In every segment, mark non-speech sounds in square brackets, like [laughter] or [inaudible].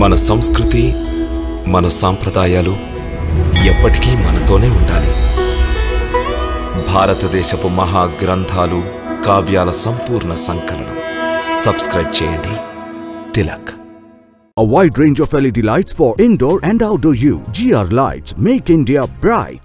మన సంస్కృతి మన సాంప్రదాయాలు ఎప్పటికీ మనతోనే ఉండాలి భారతదేశపు మహా గ్రంథాలు కావ్యాల సంపూర్ణ సంకలనం సబ్స్క్రైబ్ చేయండి Tilak A wide range of LED lights for indoor and outdoor use. GR Lights make India bright.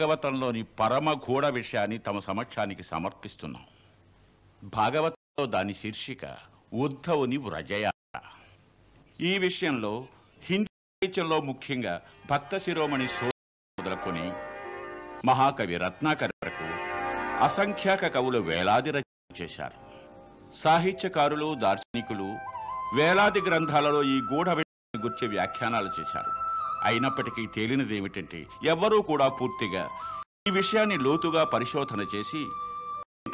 భాగవతంలోని పరమ గూఢ విషయాన్ని తమ సమక్షానికి సమర్పిస్తున్నాం. భాగవతంలో దాని శీర్షిక ఉద్ధవుని వ్రజయ. ఈ విషయంలో హిందీ సాహిత్యంలో ముఖ్యంగా భక్త శిరోమణి మొదలుకొని మహాకవి రత్నాకర్ వరకు అసంఖ్యాక కవులు వేలాది రచన చేశారు. సాహిత్యకారులు దార్శనికులు వేలాది గ్రంథాలలో ఈ గూఢ విషయాన్ని గుర్చి వ్యాఖ్యానాలు చేశారు. అయినప్పటికీ తేలినదేమిటంటే ఎవ్వరూ కూడా పూర్తిగా ఈ విషయాన్ని లోతుగా పరిశోధన చేసి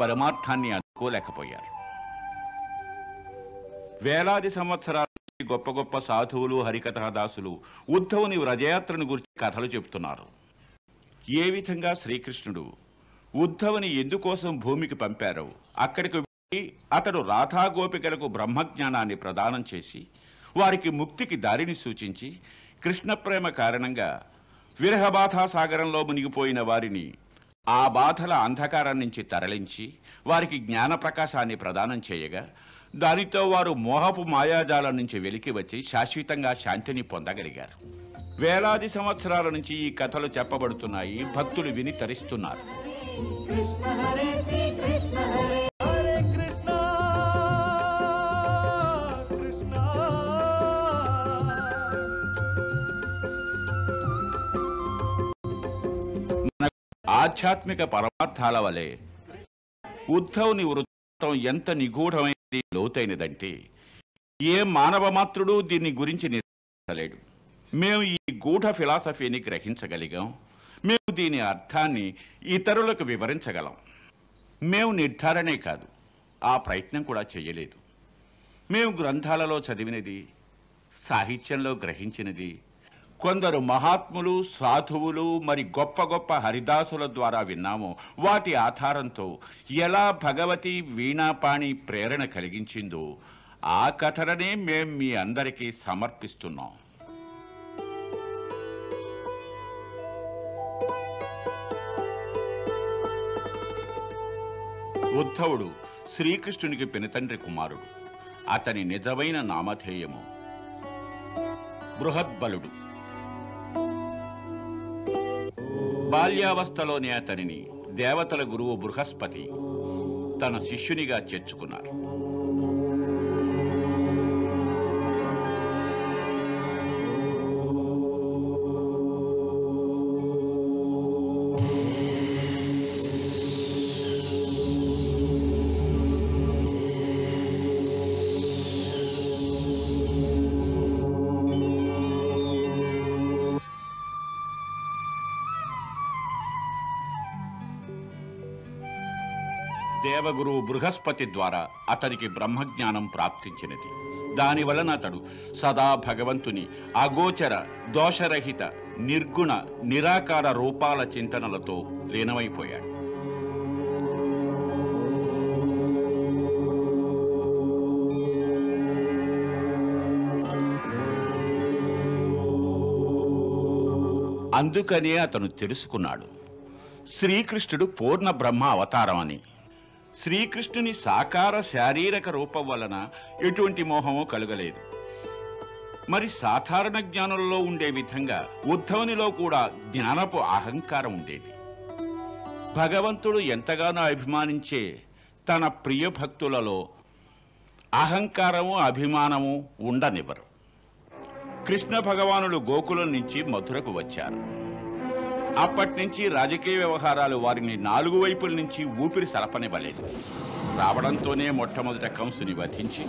పరమార్థాన్ని అందుకోలేకపోయారు. వేలాది సంవత్సరాల గొప్ప గొప్ప సాధువులు హరికథాదాసులు ఉద్ధవుని వ్రజయాత్రను గురించి కథలు చెబుతున్నారు. ఏ విధంగా శ్రీకృష్ణుడు ఉద్ధవుని ఎందుకోసం భూమికి పంపారో అక్కడికి వెళ్ళి అతడు రాధాగోపికలకు బ్రహ్మజ్ఞానాన్ని ప్రదానం చేసి వారికి ముక్తికి దారిని సూచించి కృష్ణ ప్రేమ కారణంగా విరహబాధా సాగరంలో మునిగిపోయిన వారిని ఆ బాధల అంధకారం నుంచి తరలించి వారికి జ్ఞాన ప్రకాశాన్ని ప్రదానం చేయగా దానితో వారు మోహపు మాయాజాలం నుంచి వెలికి వచ్చి శాశ్వతంగా శాంతిని పొందగలిగారు. వేలాది సంవత్సరాల నుంచి ఈ కథలు చెప్పబడుతున్నాయి భక్తులు విని తరిస్తున్నారు. హరే ఆధ్యాత్మిక పరమార్థాల వలె ఉద్ధవుని వృత్తం ఎంత నిగూఢమైనది లోతైనదంటే ఏ మానవ మాత్రుడు దీన్ని గురించి నిర్ణయించలేడు మేము ఈ గూఢ ఫిలాసఫీని గ్రహించగలిగాం. మేము దీని అర్థాన్ని ఇతరులకు వివరించగలం. మేము నిర్ధారణే కాదు ఆ ప్రయత్నం కూడా చేయలేదు. మేము గ్రంథాలలో చదివినది సాహిత్యంలో గ్రహించినది కొందరు మహాత్ములు సాధువులు మరి గొప్ప గొప్ప హరిదాసుల ద్వారా విన్నాము. వాటి ఆధారంతో ఎలా భగవతి వీణాపాణి ప్రేరణ కలిగించిందో ఆ కథలనే మేం మీ అందరికీ సమర్పిస్తున్నాం. ఉద్ధవుడు శ్రీకృష్ణునికి పినతండ్రి కుమారుడు. అతని నిజమైన నామధేయము బృహద్బలుడు. బాల్యావస్థలోనే అతనిని దేవతల గురువు బృహస్పతి తన శిష్యునిగా చేర్చుకున్నారు. దేవగురువు బృహస్పతి ద్వారా అతనికి బ్రహ్మజ్ఞానం ప్రాప్తించినది. దాని వలన అతడు సదా భగవంతుని అగోచర దోషరహిత నిర్గుణ నిరాకార రూపాల చింతనలతో లీనమైపోయాడు. అందుకనే అతను తెలుసుకున్నాడు. శ్రీకృష్ణుడు పూర్ణ బ్రహ్మ అవతారం అని శ్రీకృష్ణుని సాకార శారీరక రూపం వలన ఎటువంటి మోహము కలగలేదు. మరి సాధారణ జ్ఞానంలో ఉండే విధంగా ఉద్ధవునిలో కూడా జ్ఞానపు అహంకారం ఉండేది. భగవంతుడు ఎంతగానో అభిమానించే తన ప్రియ భక్తులలో అహంకారము అభిమానము ఉండనివ్వరు. కృష్ణ భగవానుడు గోకులం నుంచి మధురకు వచ్చారు. అప్పటి నుంచి రాజకీయ వ్యవహారాలు వారిని నాలుగు వైపుల నుంచి ఊపిరి సలపనివ్వలేదు రావడంతోనే మొట్టమొదట కంసుని వధించి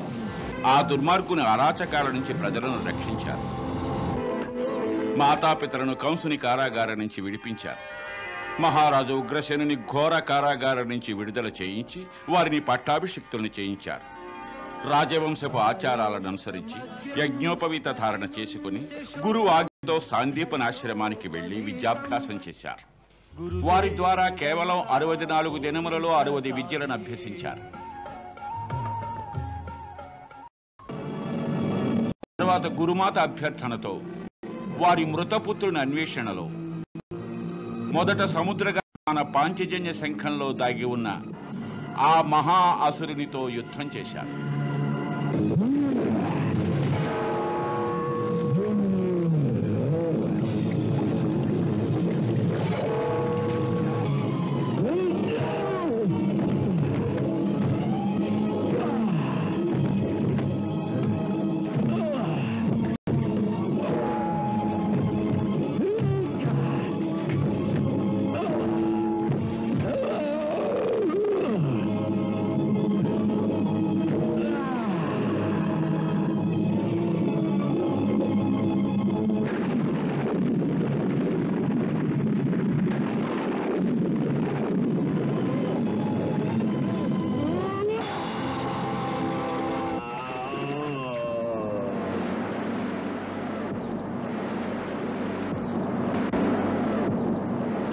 ఆ దుర్మార్గుని అరాచకాల నుంచి ప్రజలను రక్షించారు. మాతాపితలను కంసుని కారాగారం నుంచి విడిపించారు. మహారాజు ఉగ్రసేనుని ఘోర కారాగారం నుంచి విడుదల చేయించి వారిని పట్టాభిషిక్తుల్ని చేయించారు. రాజవంశపు ఆచారాలను అనుసరించి యజ్ఞోపవీత ధారణ చేసుకుని గురువు సాందీపన ఆశ్రమానికి వెళ్ళి విద్యాభ్యాసం చేశారు. వారి ద్వారా కేవలం అరవై నాలుగు దినములలో అరవై విద్యలను అభ్యసించారు. తర్వాత గురుమాత అభ్యర్థనతో వారి మృతపుత్రుని అన్వేషణలో మొదట సముద్రగాన పాంచజన్య శంఖంలో దాగి ఉన్న ఆ మహా అసురునితో యుద్ధం చేశారు.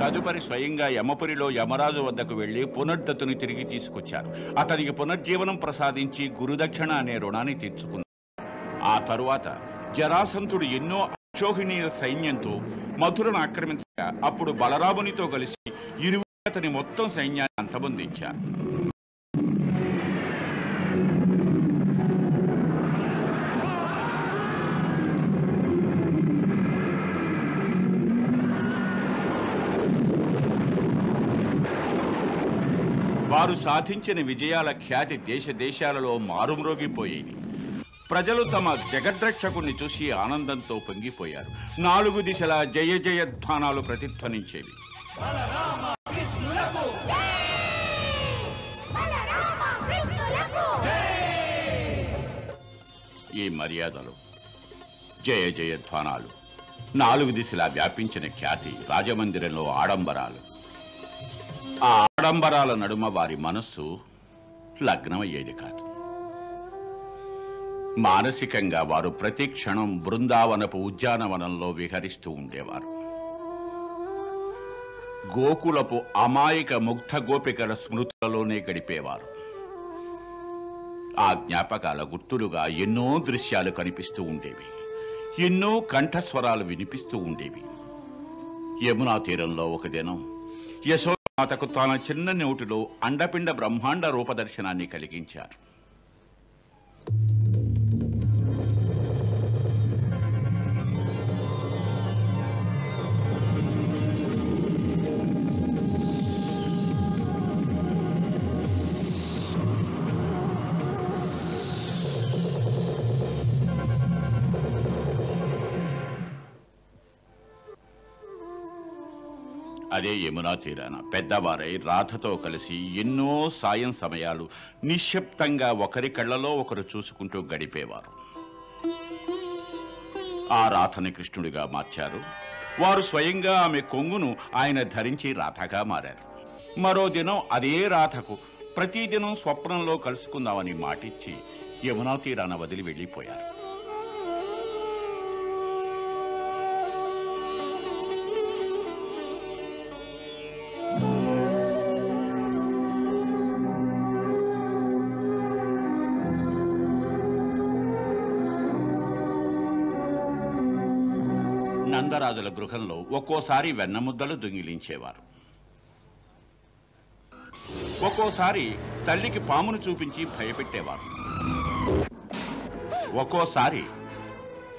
తదుపరి స్వయంగా యమపురిలో యమరాజు వద్దకు వెళ్ళి పునర్దత్తుని తిరిగి తీసుకొచ్చారు. అతనికి పునర్జీవనం ప్రసాదించి గురుదక్షిణ అనే రుణాన్ని తీర్చుకున్నారు. ఆ తరువాత జరాసంతుడు ఎన్నో అక్షోహిణీయ సైన్యంతో మధురను ఆక్రమించగా అప్పుడు బలరామునితో కలిసి ఇరువురు అతని మొత్తం సైన్యాన్ని అంతమొందించారు. వారు సాధించిన విజయాల ఖ్యాతి దేశ దేశాలలో మారుమ్రోగిపోయేది. ప్రజలు తమ జగద్రక్షకుని చూసి ఆనందంతో పొంగిపోయారు. నాలుగు దిశల జయ జయధ్వానాలు ప్రతిధ్వనించేవి. ఈ మర్యాదలు జయ జయధ్వానాలు నాలుగు దిశలా వ్యాపించిన ఖ్యాతి రాజమందిరంలో ఆడంబరాలు. ఆ ఆడంబరాల నడుమ వారి మనస్సు లగ్నమయ్యేది కాదు. మానసికంగా వారు ప్రతి క్షణం బృందావనపు ఉద్యానవనంలో విహరిస్తూ ఉండేవారు. గోకులపు అమాయక ముగ్ధ గోపికల స్మృతులలోనే గడిపేవారు. ఆ జ్ఞాపకాల గుర్తులుగా ఎన్నో దృశ్యాలు కనిపిస్తూ ఉండేవి. ఎన్నో కంఠస్వరాలు వినిపిస్తూ ఉండేవి. యమునా తీరంలో ఒక దినం యశో అతకు తన చిన్న నోటిలో అండపిండ బ్రహ్మాండ రూపదర్శనాన్ని కలిగించారు. అదే యమునా తీరాన. పెద్దవారై రాధతో కలిసి ఎన్నో సాయం సమయాలు నిశ్శబ్దంగా ఒకరి కళ్ళలో ఒకరు చూసుకుంటూ గడిపేవారు. ఆ రాధని కృష్ణుడిగా మార్చారు. వారు స్వయంగా ఆమె కొంగును ఆయన ధరించి రాధగా మారారు. మరో దినం అదే రాధకు ప్రతిదినం స్వప్నంలో కలుసుకుందామని మాటిచ్చి యమునా తీరాన వదిలి వెళ్ళిపోయారు. నందరాజుల గృహంలో ఒక్కోసారి వెన్నముద్దలు దొంగిలించేవారు. ఒక్కోసారి తల్లికి పామును చూపించి భయపెట్టేవారు. ఒక్కోసారి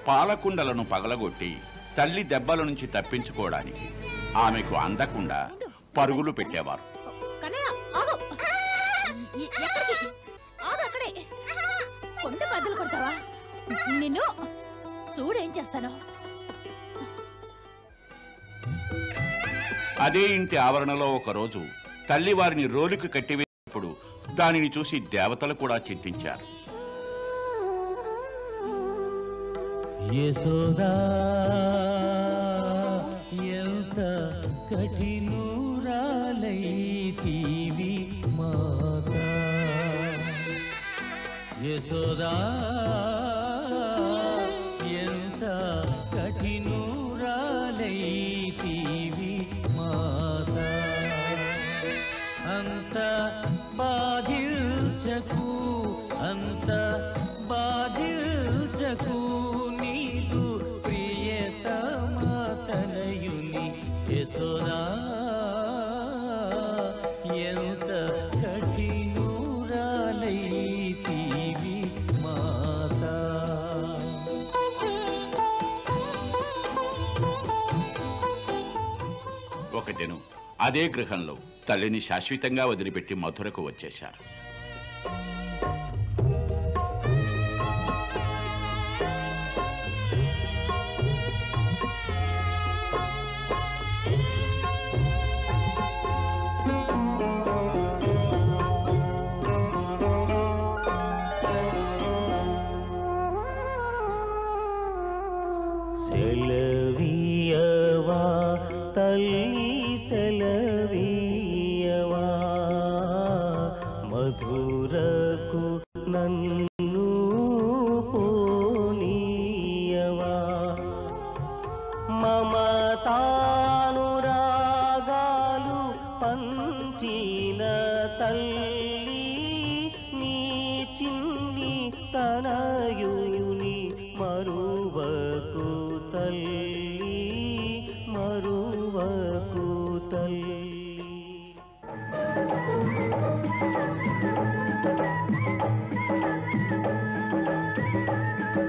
పాలకుండలను పగలగొట్టి తల్లి దెబ్బల నుంచి తప్పించుకోవడానికి ఆమెకు అందకుండా పరుగులు పెట్టేవారు. నిన్ను చూడేం చేస్తాను. అదే ఇంటి ఆవరణలో ఒకరోజు తల్లి వారిని రోలుకు కట్టివేసినప్పుడు దానిని చూసి దేవతలు కూడా చింతించారు. యశోదా ఎంత కఠినూరాలైతీవి మాత. యశోదా ఒక దినం అదే గృహంలో తల్లిని శాశ్వతంగా వదిలిపెట్టి మధురకు వచ్చేశారు.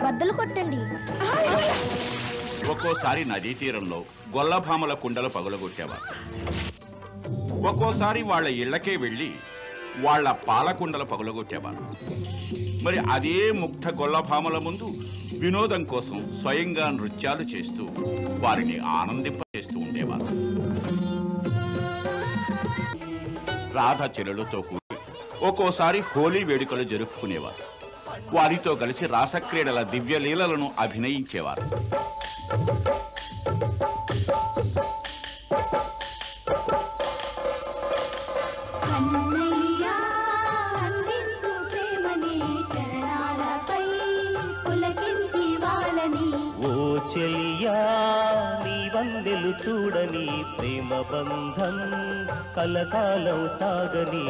బద్దలు కొట్టండి. ఒక్కోసారి నదీ తీరంలో గొల్లభామల కుండలు పగులగొట్టేవా ఒక్కోసారి వాళ్ళ ఇళ్ళకే వెళ్ళి వాళ్ళ పాలకుండలు పగులగొట్టేవారు. మరి అదే ముగ్ధ గొల్లభామల ముందు వినోదం కోసం స్వయంగా నృత్యాలు చేస్తూ వారిని ఆనందింపచేస్తూ ఉండేవారు. రాధ చెల్లెలతో కూడి ఒక్కోసారి హోలీ వేడుకలు జరుపుకునేవారు. వారితో కలిసి రాసక్రీడల దివ్య లీలలను అభినయించేవారు చెలియా నీ వందెలు చూడని ప్రేమ బంధం కలకాలం సాగని.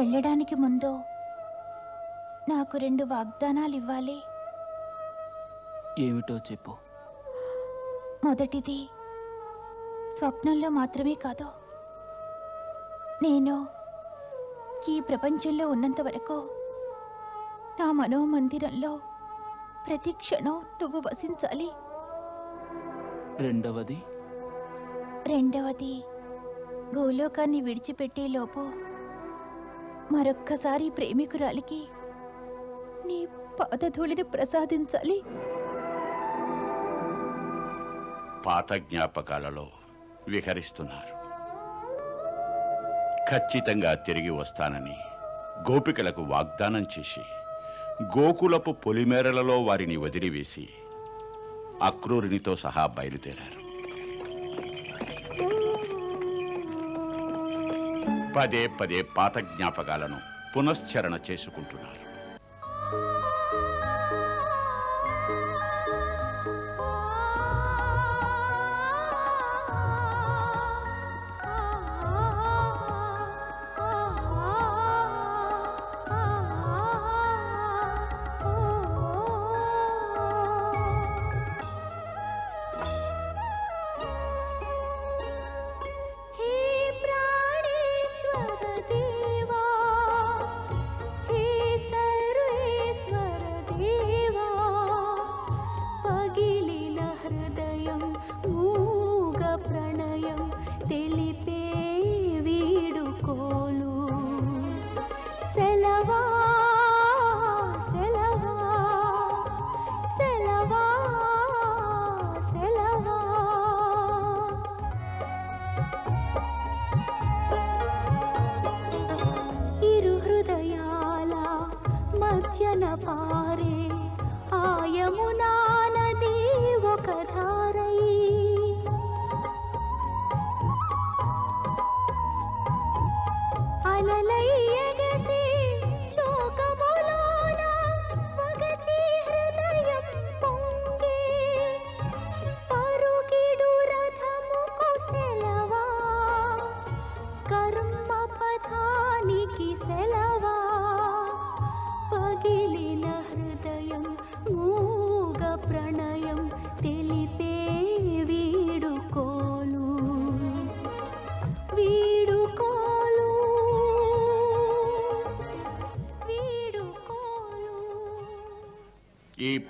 వెళ్ళడానికి ముందు నాకు రెండు వాగ్దానాలు ఇవ్వాలి. ఏమిటో చెప్పు. మొదటిది స్వప్నంలో మాత్రమే కాదు. నేను ఈ ప్రపంచంలో ఉన్నంత వరకు నా మనోమందిరంలో ప్రతి క్షణం నువ్వు వసించాలి. రెండవది? రెండవది భూలోకాన్ని విడిచిపెట్టే లోపు మరొక్కసారి ప్రేమికురాలికి నీ పాదధూళిని ప్రసాదించాలి. పాత జ్ఞాపకాలలో విహరిస్తున్నారు. ఖచ్చితంగా తిరిగి వస్తానని గోపికలకు వాగ్దానం చేసి గోకులపు పొలిమేరలలో వారిని వదిలివేసి అక్రూరునితో సహా బయలుదేరారు. పదే పదే పాత జ్ఞాపకాలను పునశ్చరణ చేసుకుంటున్నారు.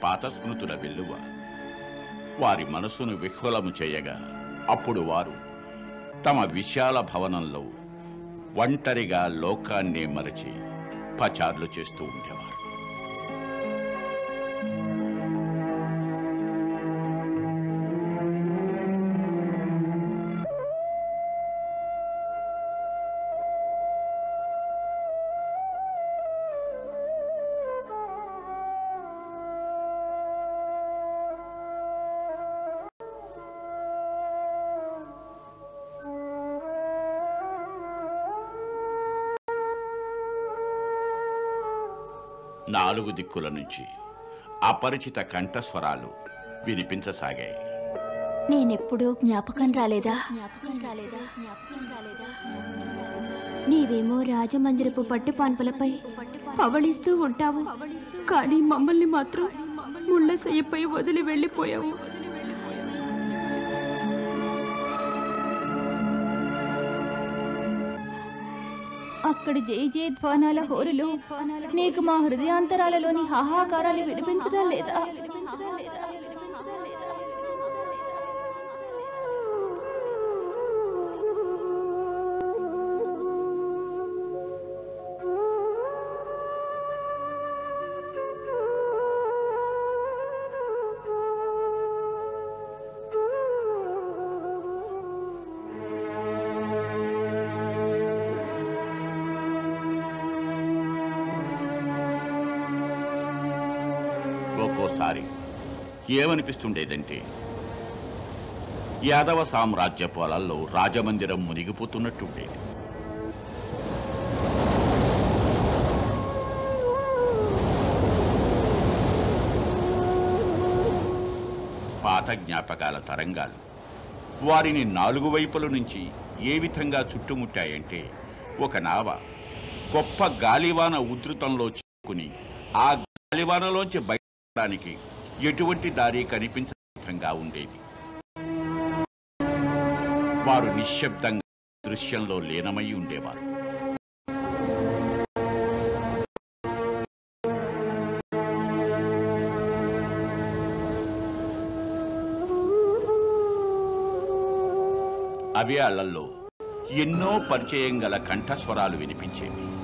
పాత స్మృతుల వెల్లువ. వారి మనసును విహ్వలము చేయగా అప్పుడు వారు తమ విశాల భవనంలో ఒంటరిగా లోకాన్నే మరచి పచార్లు చేస్తూ ఉండేవారు నాలుగు దిక్కుల నుంచి అపరిచిత కంఠస్వరాలు వినిపించసాగాయి. నేనెప్పుడూ జ్ఞాపకం రాలేదా? జ్ఞాపకం రాలేదా జ్ఞాపకం రాలేదా నీవేమో రాజమందిరపు పట్టు పాన్పులపై పవళిస్తూ ఉంటావు. కానీ మమ్మల్ని మాత్రం ముళ్ళ సయ్యపై వదిలి వెళ్ళిపోయావు. అక్కడి జై జయధ్వానాల హోరులు. నీకు మా హృదయాంతరాలలోని హాహాకారాలు వినిపించడం లేదా? ఏమనిపిస్తుండేదంటే యాదవ సామ్రాజ్య పొలాల్లో రాజమందిరం మునిగిపోతున్నట్టుండేది. పాత జ్ఞాపకాల తరంగాలు వారిని నాలుగు వైపుల నుంచి ఏ విధంగా చుట్టుముట్టాయంటే ఒక నావ గొప్ప గాలివాన ఉధృతంలో చిక్కుని ఆ గాలివానలోంచి బయటపడడానికి ఎటువంటి దారి కనిపించగా ఉండేది. వారు నిశ్శబ్దంగా దృశ్యంలో లీనమై ఉండేవారు. అవే అలల్లో ఎన్నో పరిచయం గల కంఠస్వరాలు వినిపించేవి.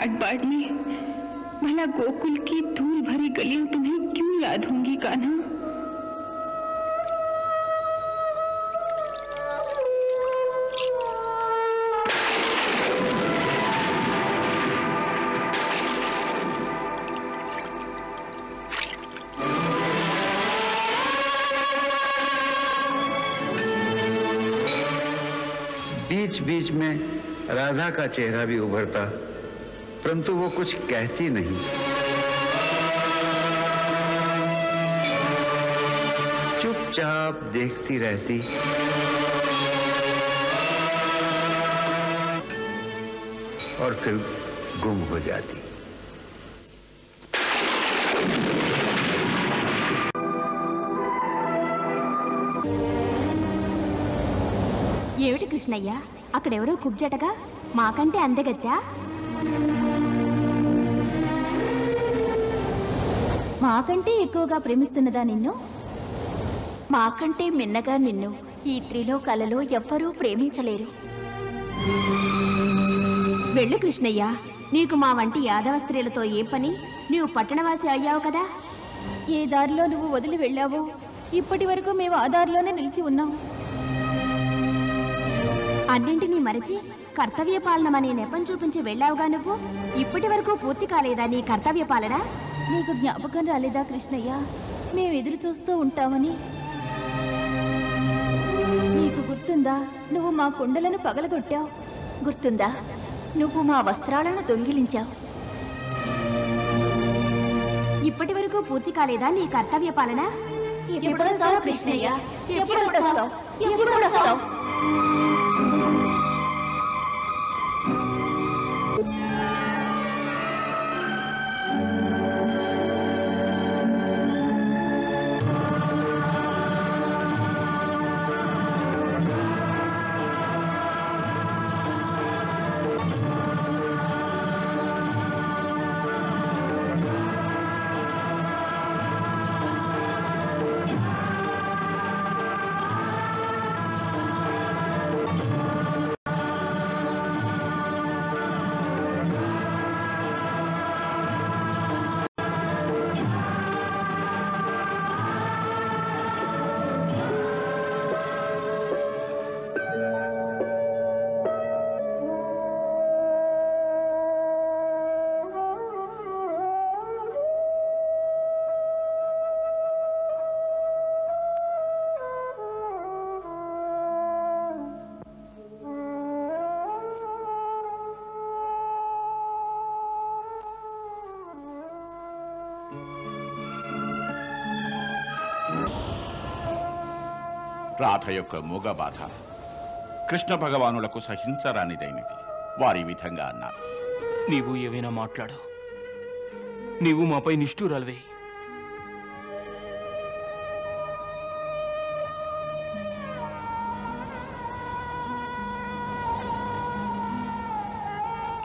ठाट बाट में भला गोकुल की धूल भरी गलियाँ तुम्हें क्यों याद होंगी, कान्हा? बीच बीच में राधा का चेहरा भी उभरता। परंतु वो कुछ कहती नहीं चुपचाप देखती रहती और फिर गुम हो जाती ఏమిటి కృష్ణయ్య అక్కడెవరో కుబ్జటగా మాకంటే అందగత్యా మాకంటే ఎక్కువగా ప్రేమిస్తున్నదా నిన్ను? మాకంటే మిన్నగా నిన్ను. ఈ త్రిలోకాలలో ఎవ్వరూ ప్రేమించలేరు. వెళ్ళు కృష్ణయ్య. నీకు మా వంటి యాదవ స్త్రీలతో ఏ పని? నీవు పట్టణవాసి అయ్యావు కదా? ఏ దారిలో నువ్వు వదిలి వెళ్ళావో? ఇప్పటి వరకు మేము ఆ దారిలోనే నిలిచి ఉన్నాం. అన్నింటినీ మరచి కర్తవ్య పాలనమనే నెపం చూపించి వెళ్ళావుగా నువ్వు? ఇప్పటి వరకు పూర్తి కాలేదా నీ కర్తవ్య పాలన నీకు జ్ఞాపకం రాలేదా కృష్ణయ్య? మేము ఎదురు చూస్తూ ఉంటామని. నీకు గుర్తుందా? నువ్వు మా కుండలను పగలగొట్టావు. గుర్తుందా? నువ్వు మా వస్త్రాలను దొంగిలించావు. ఇప్పటి వరకు పూర్తి కాలేదా నీ కర్తవ్య పాలన? ఎప్పుడొస్తావు కృష్ణయ్య? ఎప్పుడొస్తావు? ఎప్పుడొస్తావు? రాధ యొక్క మూగ బాధ. కృష్ణ భగవానులకు సహించరానిదైనది వారి విధంగా అన్నారు నీవు ఏవైనా మాట్లాడు. నీవు మాపై నిష్ఠూరాలువే.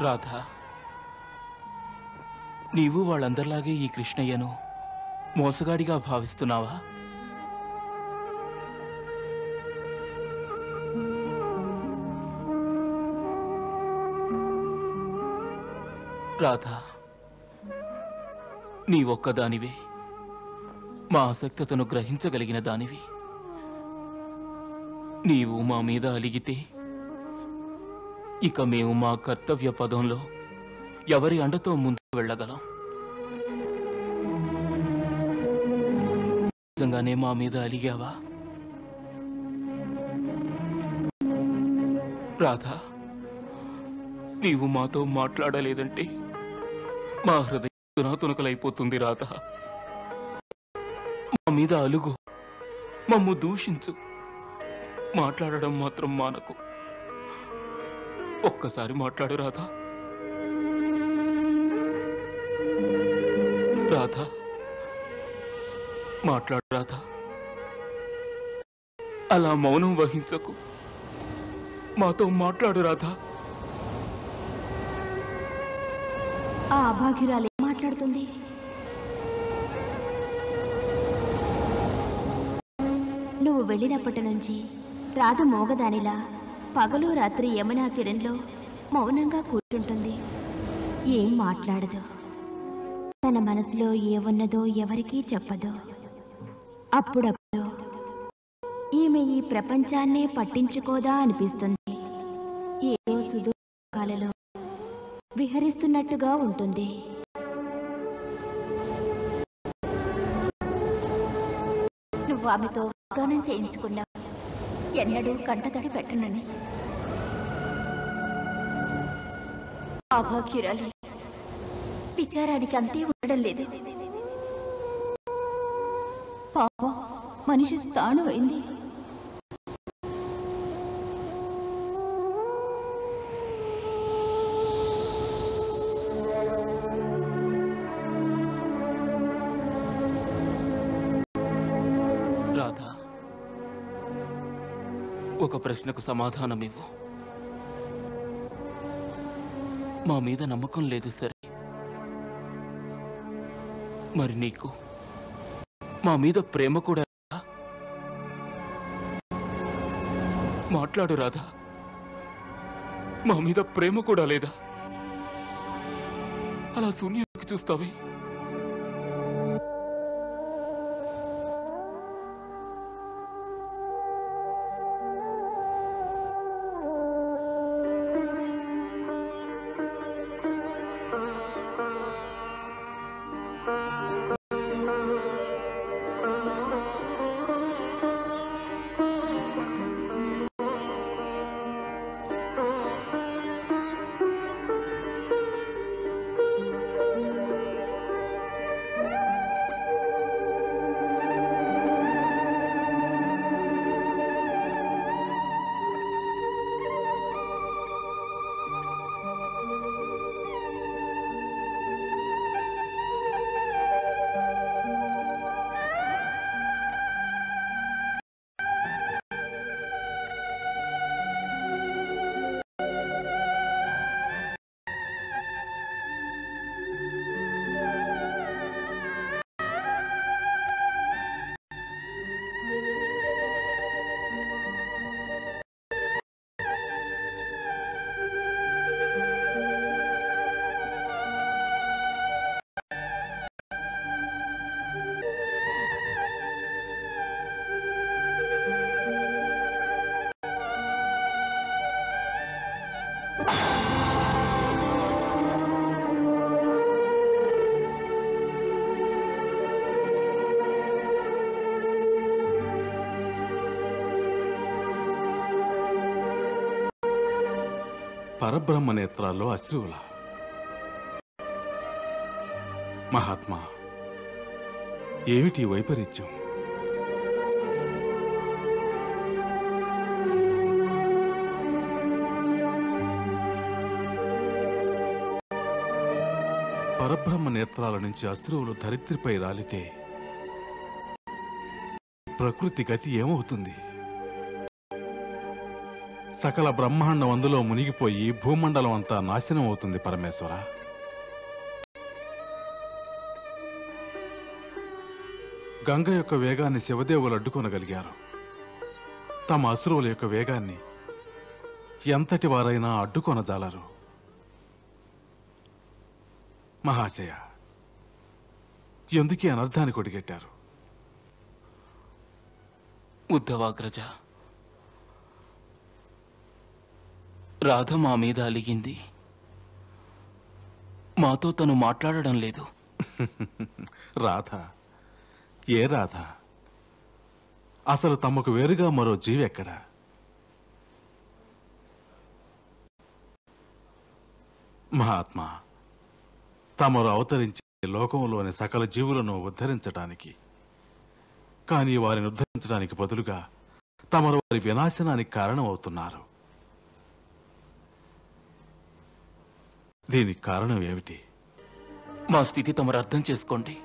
రాధ నీవు వాళ్ళందరిలాగే ఈ కృష్ణయ్యను మోసగాడిగా భావిస్తున్నావా? రాధ నీ ఒక్కదానివే మా ఆసక్తతను గ్రహించగలిగిన దానివి. నీవు మా మీద అలిగితే ఇక మేము మా కర్తవ్య పదంలో ఎవరి అండతో ముందుకు వెళ్ళగలం? నిజంగానే మా మీద అలిగావా? రాధా నీవు మాతో మాట్లాడలేదంటే మా హృదయం తునాతునకలైపోతుంది రాత మా మీద అలుగు. మమ్ము దూషించు. మాట్లాడడం మాత్రం మానకు. ఒక్కసారి మాట్లాడు రాధా. రాధా. మాట్లాడు రాధా. అలా మౌనం వహించకు. మాతో మాట్లాడు రాధా. ఆ అభాగ్యురాలు ఏం మాట్లాడుతుంది? నువ్వు వెళ్ళినప్పటి నుంచి రాధ మోగదానిలా పగలు రాత్రి యమునా తీరంలో మౌనంగా కూర్చుంటుంది. ఏం మాట్లాడదు. తన మనసులో ఏమున్నదో ఎవరికీ చెప్పదు. అప్పుడప్పుడు ఈమె ఈ ప్రపంచాన్నే పట్టించుకోదా అనిపిస్తుంది. ఏదో సుదూరకాలలో విహరిస్తున్నట్టుగా ఉంటుంది. నువ్వు ఆమెతో వాగ్దానం చేయించుకున్నావు. ఎన్నడూ కంటతడి పెట్టనని. అభాగ్యురాలి విచారానికి అంతే ఉండడం లేదు. పాపం మనిషి స్థానం అయింది ఒక ప్రశ్నకు సమాధానం ఇవ్వు మా మీద నమ్మకం లేదు సరే. మరి నీకు? మా మీద ప్రేమ కూడా మాట్లాడు రాధా. మా మీద ప్రేమ కూడా లేదా? అలా శూన్యానికి చూస్తావే? పరబ్రహ్మ నేత్రాల్లో అశ్రువుల. మహాత్మా ఏమిటి వైపరీత్యం? పరబ్రహ్మ నేత్రాల నుంచి అశ్రువులు ధరిత్రిపై రాలితే ప్రకృతి గతి ఏమవుతుంది? సకల బ్రహ్మాండం అందులో మునిగిపోయి భూమండలం అంతా నాశనం అవుతుంది పరమేశ్వర. గంగ యొక్క వేగాన్ని శివదేవులు అడ్డుకొనగలిగారు. తమ అసురువుల యొక్క వేగాన్ని ఎంతటి వారైనా అడ్డుకొనజాలరు. మహాశయ ఎందుకీ అనర్థాన్ని కొడిగెట్టారు? ఉద్ధవాగ్రజ రాధ మా మీద అలిగింది. మాతో తను మాట్లాడడం లేదు. [laughs] రాధ? ఏ రాధ? అసలు తమకు వేరుగా మరో జీవి ఎక్కడా? మహాత్మా తమరు అవతరించి లోకంలోని సకల జీవులను ఉద్ధరించడానికి కానీ వారిని ఉద్ధరించడానికి బదులుగా తమరు వారి వినాశనానికి కారణమవుతున్నారు. దీనికి కారణం ఏమిటి? మా స్థితి తమరు అర్థం చేసుకోండి.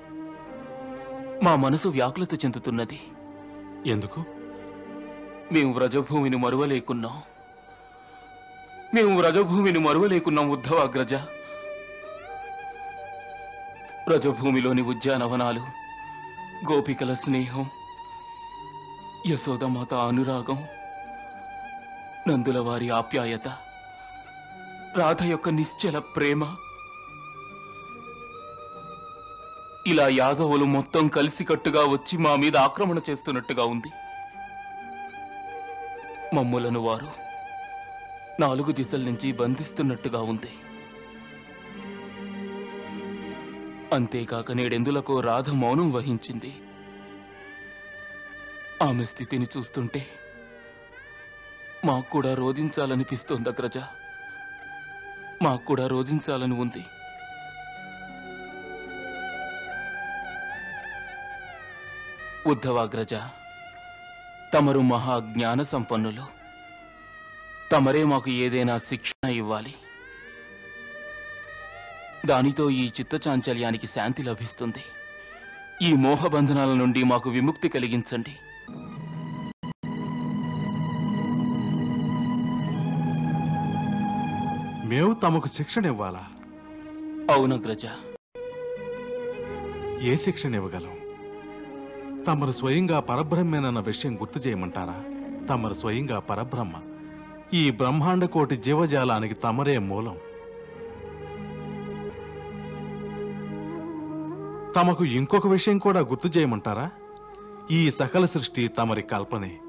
మా మనసు వ్యాకులత చెందుతున్నది. ఎందుకు? మేము వ్రజభూమిని మరువలేకున్నాం. మేము వ్రజభూమిని మరువలేకున్నాం ఉద్ధవాగ్రజ. వ్రజభూమిలోని ఉద్యానవనాలు గోపికల స్నేహం యశోదమాత అనురాగం నందుల వారి ఆప్యాయత. రాధ యొక్క నిశ్చల ప్రేమ. ఇలా యాదవులు మొత్తం కలిసికట్టుగా వచ్చి మా మీద ఆక్రమణ చేస్తున్నట్టుగా ఉంది. మమ్ములను వారు నాలుగు దిశల నుంచి బంధిస్తున్నట్టుగా ఉంది. అంతేకాక నేడెందులకో రాధ మౌనం వహించింది. ఆమె స్థితిని చూస్తుంటే మాకు కూడా రోధించాలనిపిస్తోంది అగ్రజ. మాకు కూడా రోధించాలని ఉంది. ఉద్ధవాగ్రజ తమరు మహా జ్ఞాన సంపన్నులు తమరే మాకు ఏదైనా శిక్షణ ఇవ్వాలి. దానితో ఈ చిత్తచాంచల్యానికి శాంతి లభిస్తుంది. ఈ మోహబంధనాల నుండి మాకు విముక్తి కలిగించండి. మేము తమకు శిక్షణ ఇవ్వాలా అవునగ్రజ ఏ శిక్షణ ఇవ్వగలం తమరు స్వయంగా పరబ్రహ్మేనన్న విషయం గుర్తు చేయమంటారా? తమరు స్వయంగా పరబ్రహ్మ. ఈ బ్రహ్మాండ కోటి జీవజాలానికి తమరే మూలం. తమకు ఇంకొక విషయం కూడా గుర్తు చేయమంటారా? ఈ సకల సృష్టి తమరి కల్పనే.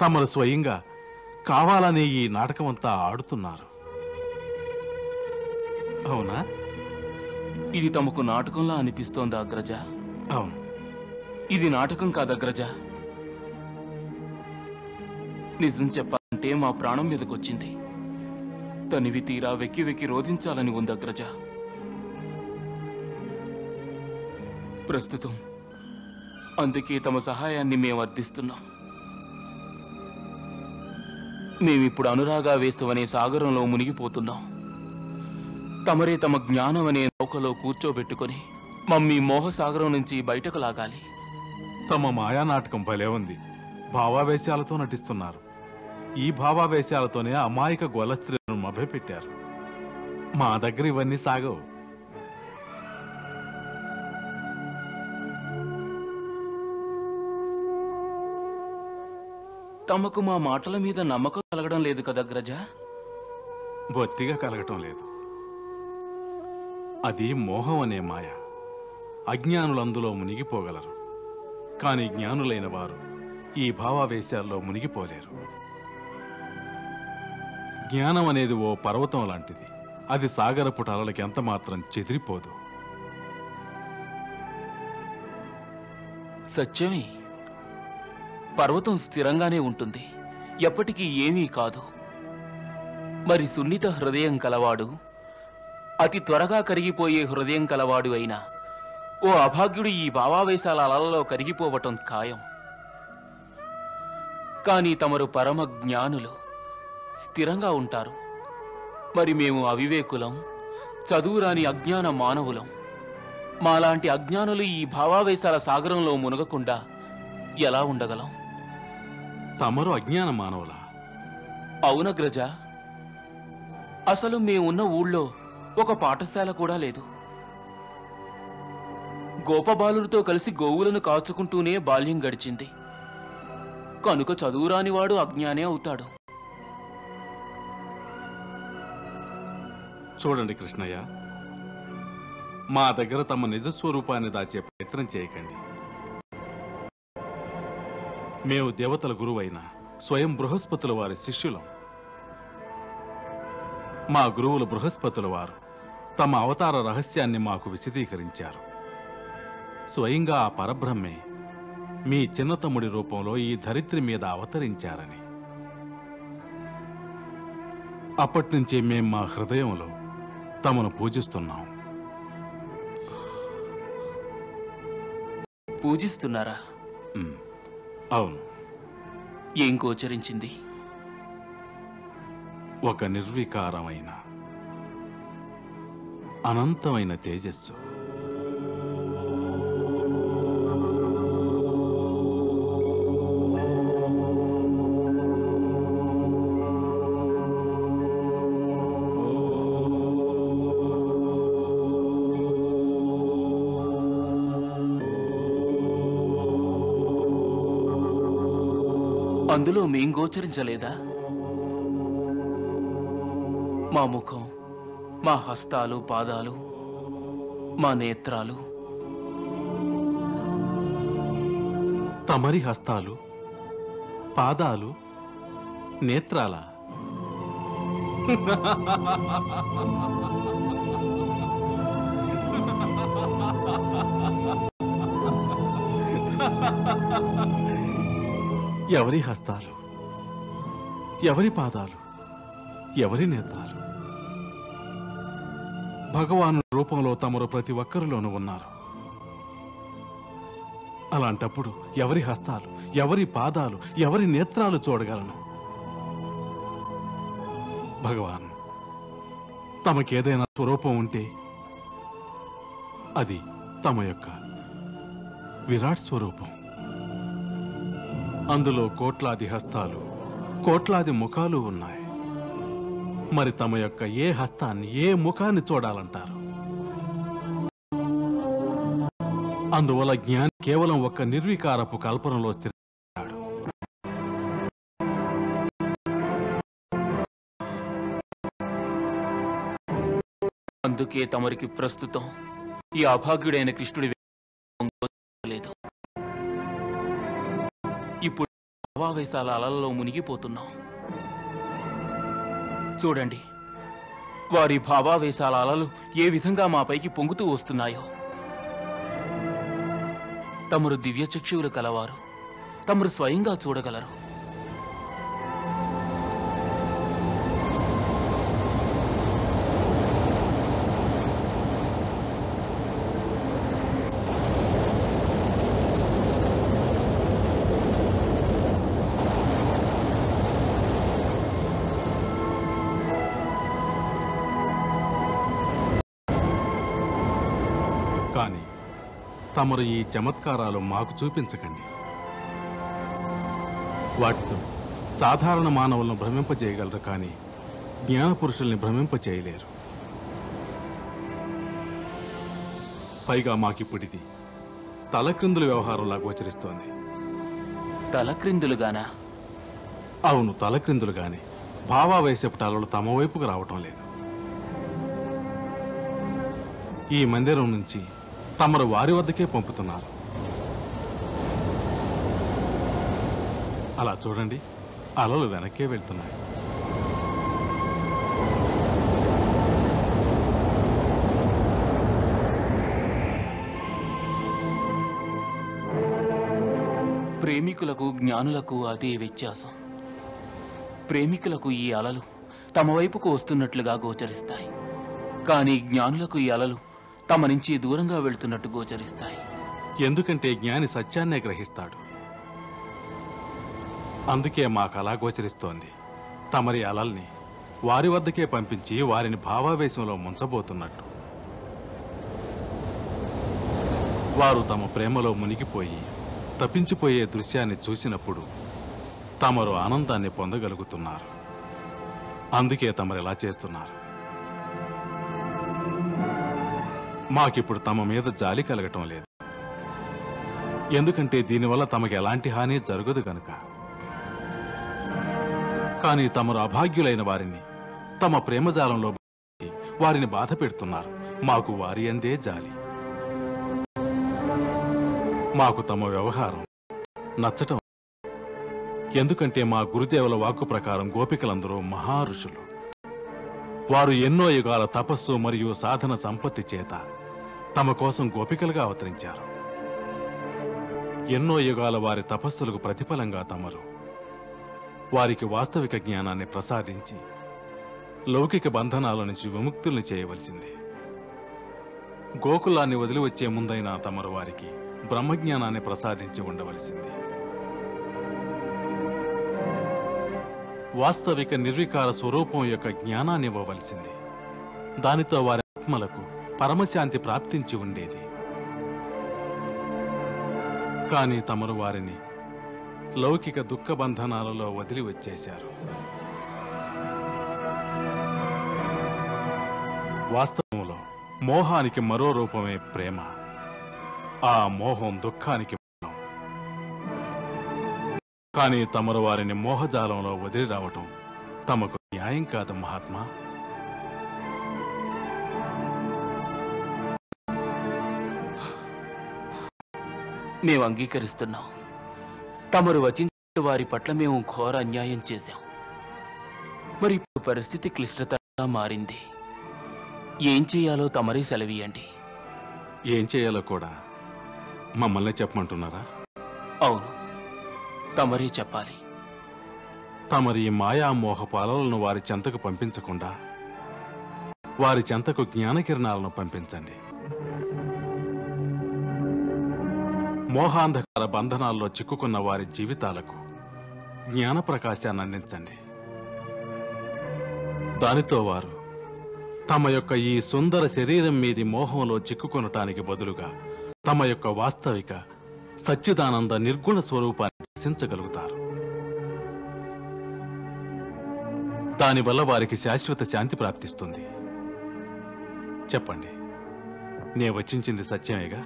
తమరు స్వయంగా కావాలనే ఈ నాటకమంతా ఆడుతున్నారు. అవునా? ఇది తమకు నాటకంలా అనిపిస్తోందా అగ్రజ? అవును. ఇది నాటకం కాదగ్రజ నిజం చెప్పాలంటే మా ప్రాణం మీదకొచ్చింది. తనివి తీరా వెక్కి వెక్కి రోధించాలని ఉంది అగ్రజ. ప్రస్తుతం అందుకే తమ సహాయాన్ని మేము అర్థిస్తున్నాం మేమిప్పుడు అనురాగావేశం అనే సాగరంలో మునిగిపోతున్నాం. తమరే తమ జ్ఞానం అనే నౌకలో కూర్చోబెట్టుకొని మమ్మీ మోహసాగరం నుంచి బయటకు లాగాలి. తమ మాయా నాటకం భలే ఉంది. భావావేశాలతో నటిస్తున్నారు. ఈ భావావేశాలతోనే అమాయక గొల్ల స్త్రీలను మభ్యపెట్టారు. మా దగ్గర ఇవన్నీ సాగవు. తమకు మా మాటల మీద నమ్మకం కలగడం లేదు కదా గ్రజ? బొత్తిగా కలగటం లేదు. అది మోహం అనే మాయ. అజ్ఞానులు అందులో మునిగిపోగలరు. కానీ జ్ఞానులైన వారు ఈ భావావేశాల్లో మునిగిపోలేరు. జ్ఞానం అనేది ఓ పర్వతం లాంటిది. అది సాగరపు అలలకి ఎంత మాత్రం చెదిరిపోదు. సత్యమే. పర్వతం స్థిరంగానే ఉంటుంది. ఎప్పటికీ ఏమీ కాదు. మరి సున్నిత హృదయం కలవాడు అతి త్వరగా కరిగిపోయే హృదయం కలవాడు అయినా ఓ అభాగ్యుడు ఈ భావావేశాల అలలలో కరిగిపోవటం ఖాయం. కానీ తమరు పరమ జ్ఞానులు స్థిరంగా ఉంటారు. మరి మేము అవివేకులం చదువురాని అజ్ఞాన మానవులం. మాలాంటి అజ్ఞానులు ఈ భావావేశాల సాగరంలో మునగకుండా ఎలా ఉండగలం? తమరు అజ్ఞాన మానవులా? అవునగ్రజ అసలు మేమున్న ఊళ్ళో ఒక పాఠశాల కూడా లేదు. గోపబాలుడితో కలిసి గోవులను కాచుకుంటూనే బాల్యం గడిచింది. కనుక చదువురానివాడు అజ్ఞానే అవుతాడు. చూడండి కృష్ణయ్య. మా దగ్గర తమ నిజ స్వరూపాన్ని దాచే ప్రయత్నం చేయకండి. మేము దేవతల గురువైన స్వయం బృహస్పతుల వారి శిష్యులం. మా గురువులు బృహస్పతుల వారు తమ అవతార రహస్యాన్ని మాకు విశదీకరించారు. స్వయంగా ఆ పరబ్రహ్మే మీ చిన్న తమ్ముడి రూపంలో ఈ ధరిత్రి మీద అవతరించారని. అప్పటినుంచే మేం మా హృదయంలో తమను పూజిస్తున్నాం. పూజిస్తున్నారా? అవును. ఏం గోచరించింది? ఒక నిర్వికారమైన అనంతమైన తేజస్సు. అందులో మేం గోచరించలేదా? మా ముఖం మా హస్తాలు పాదాలు మా నేత్రాలు. తమరి హస్తాలు పాదాలు నేత్రాల? [laughs] ఎవరి హస్తాలు? ఎవరి పాదాలు? ఎవరి నేత్రాలు? భగవాను రూపంలో తమరు ప్రతి ఒక్కరిలోనూ ఉన్నారు. అలాంటప్పుడు ఎవరి హస్తాలు ఎవరి పాదాలు ఎవరి నేత్రాలు చూడగలను? భగవాన్ తమకేదైనా స్వరూపం ఉంటే అది తమ యొక్క విరాట్ స్వరూపం. అందులో కోట్లాది హస్తాలు కోట్లాది ముఖాలు ఉన్నాయి. మరి తమ యొక్క ఏ హస్తాన్ని ఏ ముఖాన్ని చూడాలంటారు? అందువల్ల జ్ఞాని కేవలం ఒక్క నిర్వికారపు కల్పనలో స్థిరాడు అందుకే తమరికి ప్రస్తుతం ఈ అభాగ్యుడైన కృష్ణుడి భావావేశాల అలలలో మునిగిపోతున్నాం. చూడండి వారి భావావేశాల అలలు ఏ విధంగా మాపైకి పొంగుతూ వస్తున్నాయో. తమరు దివ్య చక్షువులు కలవారు తమరు స్వయంగా చూడగలరు. తమరు ఈ చమత్కారాలు మాకు చూపించకండి. వాటితో సాధారణ మానవులను భ్రమింపజేయగలరు కానీ జ్ఞానపురుషుల్ని భ్రమింపచేయలేరు. పైగా మాకిప్పుడిది తలక్రిందుల వ్యవహారంలా గోచరిస్తోంది. తలక్రిందులుగానా? అవును తలక్రిందులుగానే. భావావేశపటాలు తమ వైపుకు రావటం లేదు. ఈ మందిరం నుంచి తమరు వారి వద్దకే పంపుతున్నారు. అలా చూడండి అలలు వెనక్కే వెళ్తున్నాయి. ప్రేమికులకు జ్ఞానులకు అదే వ్యత్యాసం. ప్రేమికులకు ఈ అలలు తమ వైపుకు వస్తున్నట్లుగా గోచరిస్తాయి. కానీ జ్ఞానులకు ఈ అలలు తమ నుంచి దూరంగా వెళ్తున్నట్టు గోచరిస్తాయి. ఎందుకంటే జ్ఞాని సత్యాన్నే గ్రహిస్తాడు. అందుకే మాకు అలా గోచరిస్తోంది. తమరి అలల్ని వారి వద్దకే పంపించి వారిని భావావేశంలో ముంచబోతున్నట్టు. వారు తమ ప్రేమలో మునిగిపోయి తప్పించిపోయే దృశ్యాన్ని చూసినప్పుడు తమరు ఆనందాన్ని పొందగలుగుతున్నారు. అందుకే తమరు ఇలా చేస్తున్నారు. మాకిప్పుడు తమ మీద జాలి కలగటం లేదు. ఎందుకంటే దీనివల్ల తమకు ఎలాంటి హాని జరగదు గనుక. కానీ తమరు అభాగ్యులైన వారిని తమ ప్రేమజాలంలో వారిని బాధ పెడుతున్నారు. మాకు వారి అందే జాలి. మాకు తమ వ్యవహారం నచ్చటం. ఎందుకంటే మా గురుదేవుల వాక్కు ప్రకారం గోపికలందరూ మహారుషులు వారు ఎన్నో యుగాల తపస్సు మరియు సాధన సంపత్తి చేత తమ కోసం గోపికలుగా అవతరించారు. ఎన్నో యుగాల వారి తపస్సులకు ప్రతిఫలంగా తమరు. వారికి వాస్తవిక జ్ఞానాన్ని ప్రసాదించి లౌకిక బంధనాల నుంచి విముక్తుల్ని చేయవలసింది. గోకులాన్ని వదిలి వచ్చే ముందైనా తమరు వారికి బ్రహ్మజ్ఞానాన్ని ప్రసాదించి ఉండవలసింది. వాస్తవిక నిర్వికార స్వరూపం యొక్క జ్ఞానాన్ని ఇవ్వవలసింది. దానితో వారి ఆత్మలకు పరమశాంతి ప్రాప్తించి ఉండేది. కానీ తమరు వారిని లౌకిక దుఃఖ బంధనాలలో వదిలి వచ్చేశారు వాస్తవంలో మోహానికి మరో రూపమే ప్రేమ. ఆ మోహం దుఃఖానికి మూలం. కానీ తమరు వారిని మోహజాలంలో వదిలి రావటం తమకు న్యాయం కాదు మహాత్మా. మేము అంగీకరిస్తున్నాం. తమరు వచించిన వారి పట్ల మేము ఘోర అన్యాయం చేశాం. మరి ఇప్పుడు పరిస్థితి క్లిష్టతరంగా మారింది. ఏం చేయాలో తమరే సెలవీయండి. ఏం చేయాలో కూడా మమ్మల్ని చెప్పమంటున్నారా? అవును తమరే చెప్పాలి. తమరి మాయా మోహపు అలలను వారి చెంతకు పంపించకుండా వారి చెంతకు జ్ఞానకిరణాలను పంపించండి. మోహాంధకార బంధనాల్లో చిక్కుకున్న వారి జీవితాలకు జ్ఞాన ప్రకాశాన్ని అందించండి. దానితో వారు తమ యొక్క ఈ సుందర శరీరం మీది మోహంలో చిక్కుకొనటానికి బదులుగా తమ యొక్క వాస్తవిక సచ్చిదానంద నిర్గుణ స్వరూపాన్ని దర్శించగలుగుతారు. దానివల్ల వారికి శాశ్వత శాంతి ప్రాప్తిస్తుంది. చెప్పండి నే వచ్చించింది సత్యమేగా?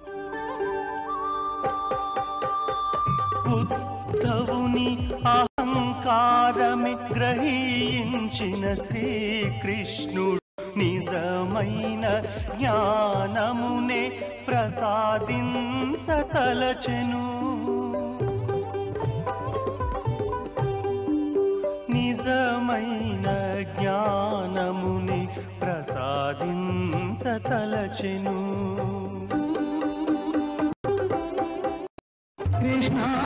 ఉద్ధవుని అహంకారమే గ్రహించిన శ్రీకృష్ణుడు. నిజమైన జ్ఞానమునే ప్రసాదించతలచెను. నిజమైన జ్ఞానముని ప్రసాదించతలచెను. కృష్ణ